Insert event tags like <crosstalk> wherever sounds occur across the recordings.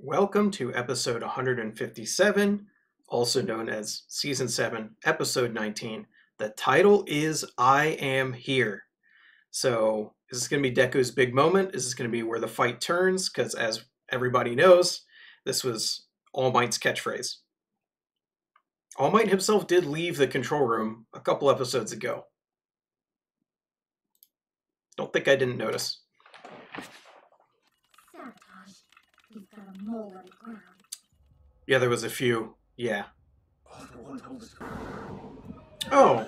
Welcome to episode 157, also known as season 7, episode 19. The title is I Am Here. So, is this going to be Deku's big moment? Is this going to be where the fight turns? Because, as everybody knows, this was All Might's catchphrase. All Might himself did leave the control room a couple episodes ago. Don't think I didn't notice. Got a mole on the ground. Yeah, there was a few. Yeah. Oh.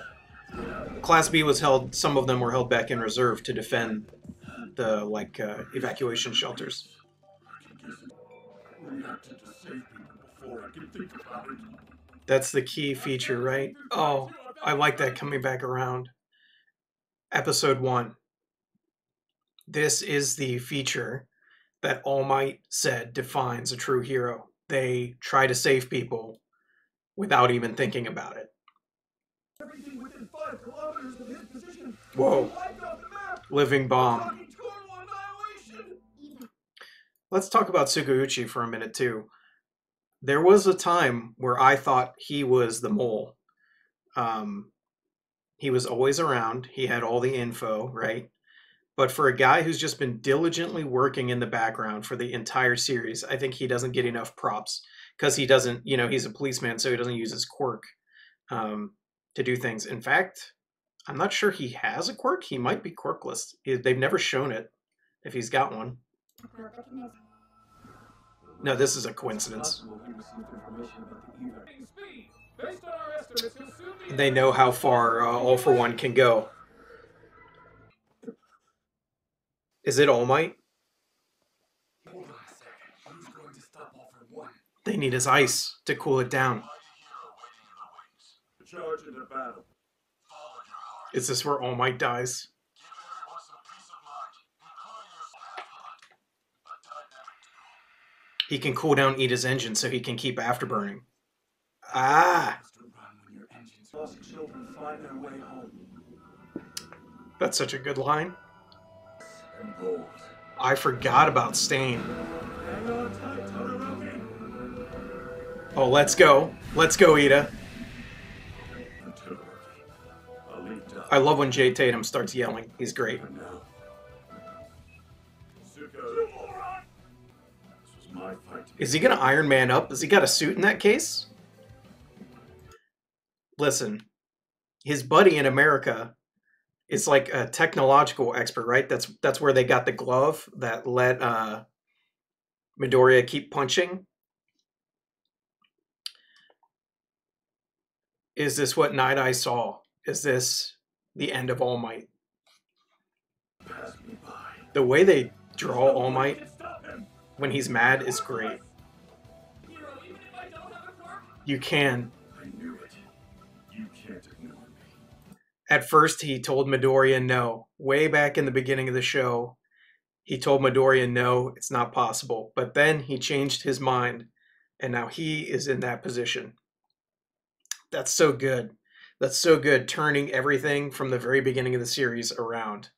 Class B was held, some of them were held back in reserve to defend the, like, uh, evacuation shelters. That's the key feature, right? Oh, I like that coming back around. Episode 1. This is the feature that All Might said defines a true hero. They try to save people without even thinking about it. Everything within five kilometers of his position. Whoa. Wiped off the map. Living bomb. Talking total annihilation. Even Let's talk about Tsukauchi for a minute, too. There was a time where I thought he was the mole. Um, he was always around, he had all the info, right? But for a guy who's just been diligently working in the background for the entire series, I think he doesn't get enough props because he doesn't, you know, he's a policeman, so he doesn't use his quirk um, to do things. In fact, I'm not sure he has a quirk. He might be quirkless. He, they've never shown it if he's got one. No, this is a coincidence. They know how far uh, All for One can go. Is it All Might? They need his ice to cool it down. Is this where All Might dies? He can cool down Iida's engine so he can keep afterburning. Ah, that's such a good line. I forgot about Stain. Oh, let's go. Let's go, Iida. I love when Jay Tatum starts yelling. He's great. Is he gonna Iron Man up? Has he got a suit in that case? Listen, his buddy in America is like a technological expert, right? That's that's where they got the glove that let uh Midoriya keep punching. Is this what Night Eye saw? Is this the end of All Might? The way they draw All Might can when he's mad is great. Hero, even At first, he told Midoriya no. Way back in the beginning of the show, he told Midoriya no, it's not possible. But then he changed his mind, and now he is in that position. That's so good. That's so good, turning everything from the very beginning of the series around.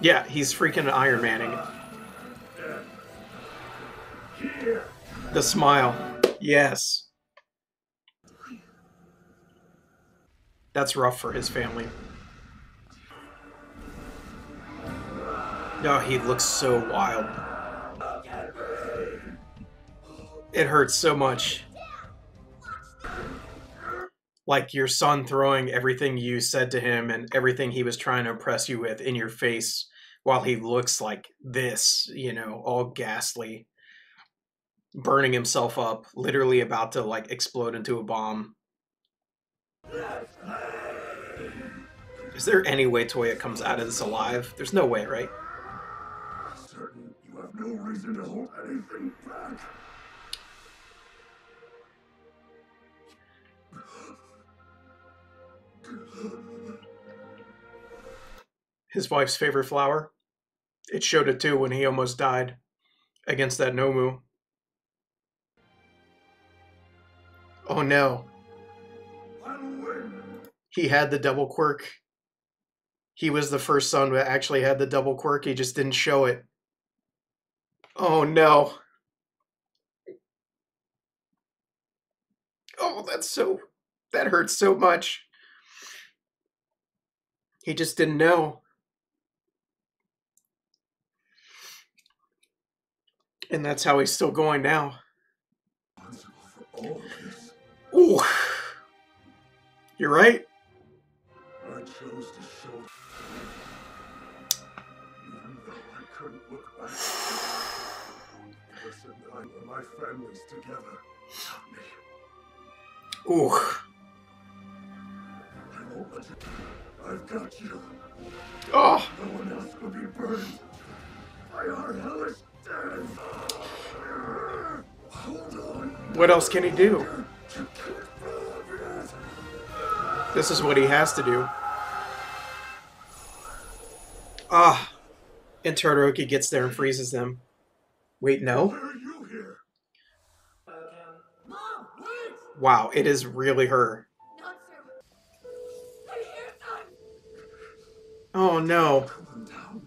Yeah, he's freaking Iron Manning. The smile. Yes. That's rough for his family. Oh, he looks so wild. It hurts so much. Like your son throwing everything you said to him and everything he was trying to impress you with in your face while he looks like this, you know, all ghastly, burning himself up, literally about to like explode into a bomb. Is there any way Toya comes out of this alive? There's no way, right? Certain you have no reason to hold anything back. His wife's favorite flower. It showed it too when he almost died against that Nomu. Oh no, I will win. He had the double quirk. He was the first son that actually had the double quirk, he just didn't show it. Oh no. Oh, that's so. That hurts so much. He just didn't know. And that's how he's still going now. Ooh. You're right. I chose to show. Even though I couldn't look back. Listen, I and my family's together. Help me. Ooh. I won't let you. I've got you. Oh. No one else will be burned by our hellish death. Hold on. What else can he do? You can't believe it. This is what he has to do. Ah. And Todoroki gets there and freezes them. Wait, no? Why are you here? Mom! Wait! Wow, it is really her. Natsu! I hear them! Oh no. Calm them down.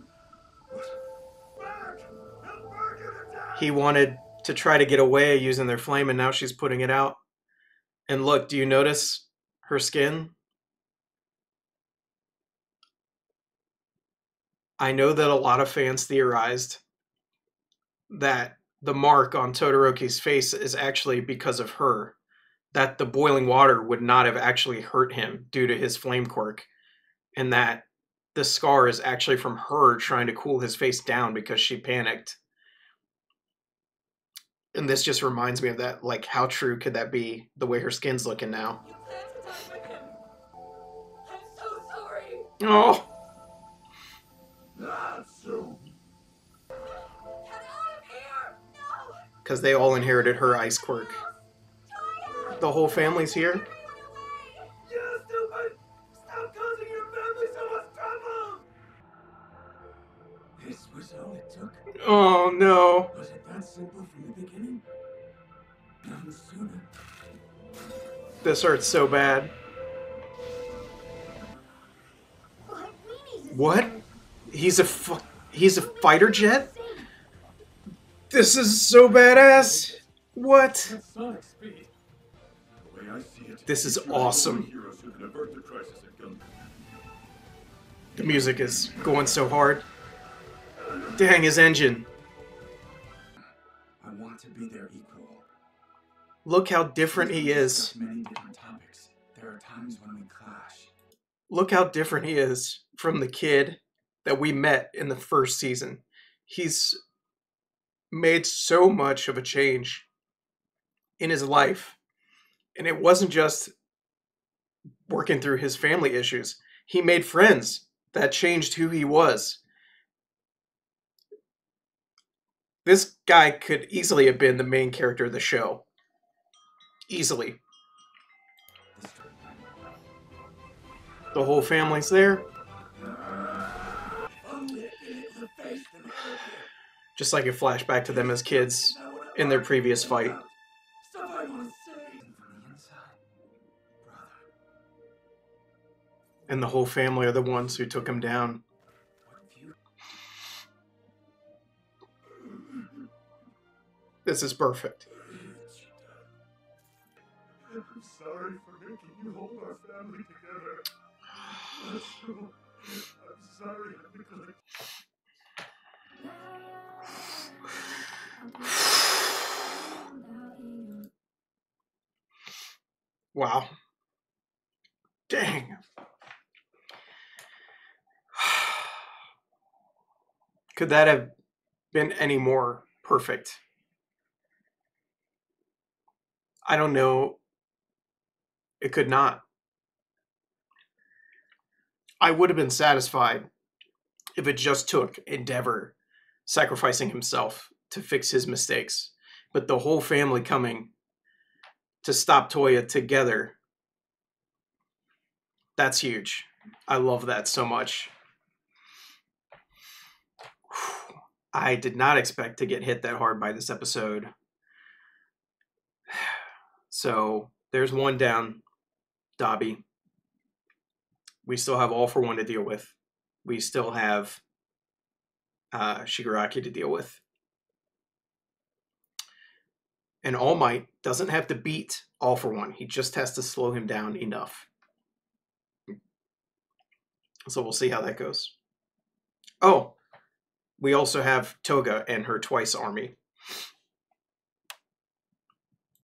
What? Back! Help her get it down! He wanted to try to get away using their flame, and now she's putting it out. And look, do you notice her skin? I know that a lot of fans theorized that the mark on Todoroki's face is actually because of her. That the boiling water would not have actually hurt him due to his flame quirk. And that the scar is actually from her trying to cool his face down because she panicked and this just reminds me of that like how true could that be the way her skin's looking now You planned to die with him! I'm so sorry! oh because they all inherited her ice quirk the whole family's here oh no Was it that simple from the beginning? Sooner. this hurts so bad what he's a fu- he's a fighter jet. This is so badass what That's Sonic speed. The way I see it, This is these are the only awesome. Heroes who can avert the crisis at Gundam. the music is going so hard dang his engine I want to be their equal. look how different he is discuss Many different topics. There are times when we clash. look how different he is from the kid that we met in the first season. He's made so much of a change in his life. And it wasn't just working through his family issues, he made friends that changed who he was. This guy could easily have been the main character of the show. Easily. The whole family's there. Just like a flashback to them as kids in their previous fight. And the whole family are the ones who took him down. This is perfect. <sighs> I'm sorry for making you hold our family together. I'm sorry I. Wow. Dang. <sighs> Could that have been any more perfect? I don't know. It could not. I would have been satisfied if it just took Endeavor sacrificing himself to fix his mistakes. But the whole family coming to stop Toya together. That's huge. I love that so much. <sighs> I did not expect to get hit that hard by this episode. <sighs> So there's one down, Dabi. We still have all for one to deal with. We still have uh, Shigaraki to deal with. And All Might doesn't have to beat All for One. He just has to slow him down enough. So we'll see how that goes. Oh, we also have Toga and her twice army.